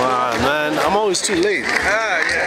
Wow, man, I'm always too late. Ah, yeah.